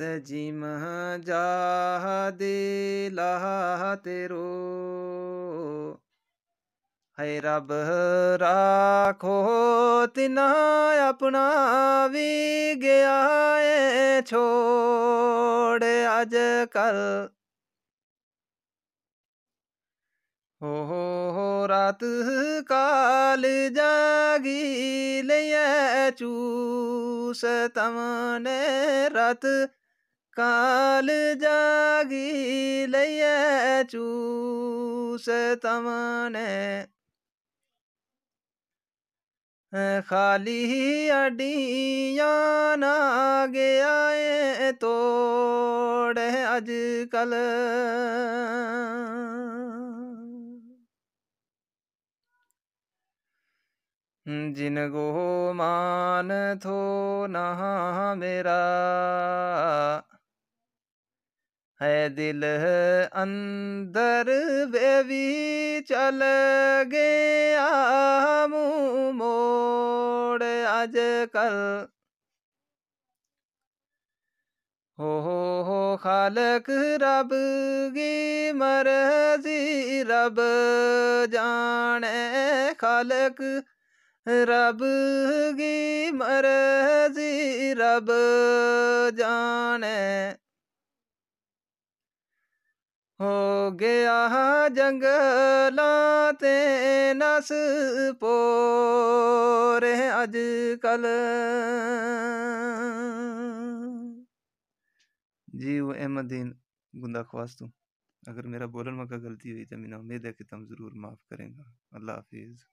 तजिम जाह दे तेरो। है रब, राखो तिना अपना भी गया है छोड़ आज कल हो हो हो, रात काल जागी ले चूस तमने रात। काल जागी लैया चूस तमने। खाली अडिया ना गया तोड़ अज कल जिन गो मान थो नहा मेरा है दिल अंदर बेवी चल गया मुँह मोड़ आज कल हो हो हो, खालक रब की मर्ज़ी, रब जाने खालक रब की मर्ज़ी, रब जाने हो गया जंगलाते नस पोर अजकल जी, वो अहमदीन गुंदा खवास्तू अगर मेरा बोलन में गलती हुई तो मैंने उम्मीद है कि तुम ज़रूर माफ़ करेंगे। अल्लाह हाफिज़।